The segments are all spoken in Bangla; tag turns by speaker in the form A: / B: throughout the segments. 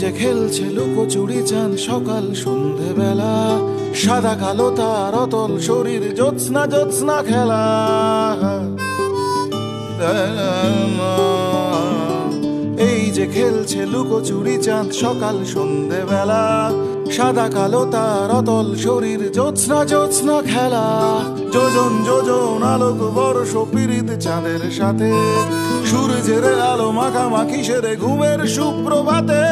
A: যে খেলছে লুকোচুরি চান সকাল সন্ধে বেলা সাদা কালো তার অতল শরীর জোৎস্না জোৎস্না খেলা। এই খেলছে লুকোচুরি চাঁদ সকাল সন্ধে বেলা সাদা কালো তার অতল শরীর, জ্যোৎস্না জ্যোৎস্না খেলা। যোজন যোজন আলোক বর্ষ পীড়িত চাঁদের সাথে। সূর্যের আলো মাখামাখি সেরে ঘুমের সুপ্রভাতে।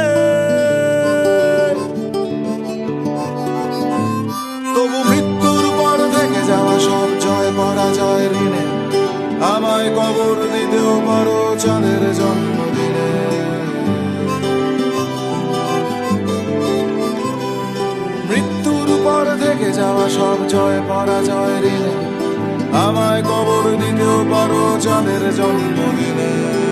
A: তবু মৃত্যুর পর থেকে যাওয়া সব জয় ঋণে আমায় কবর দিতেও পারো চাঁদের সব জয় পরাজয় রে আমায় কবর দিতেও পারো চাঁদের জন্মদিনে।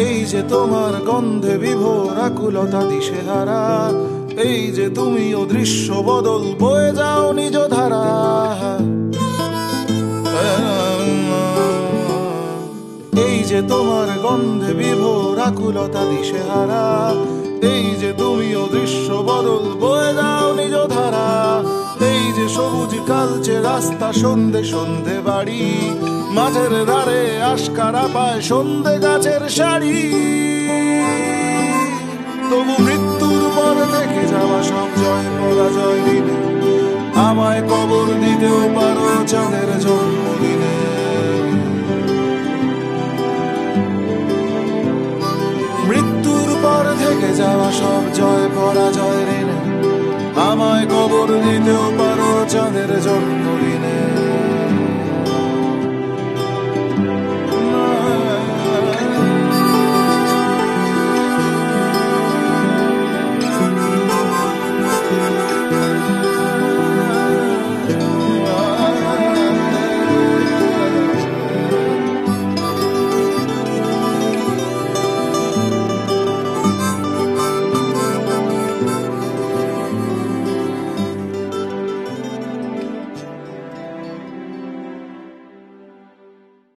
A: এই যে তোমার গন্ধে বিভোর আকুলতা দিশেহারা, এই যে তুমি অদৃশ্য বদল বয়ে যাও নিজ ধারা। এই যে তোমার গন্ধে বিভোর আকুলতা দিশেহারা, এই যে তুমি অদৃশ্য বদল বয়ে যাও নিজ ধারা। এই যে সবুজ কালচে রাস্তা সন্ধে সন্ধে বাড়ি মাঠের ধারে আশকারা পায় সন্ধে গাছের শাড়ি। তবু মৃত্যুর পর থেকে যাওয়া সব জয় পরাজয় দিনে। আমায় কবর দিতেও পারো চাঁদের জন্মদিনে। মৃত্যুর পর থেকে যাওয়া সব জয় পরাজয় ঋণে আমায় কবর দিতেও পারো চাঁদের জন্মদিনে।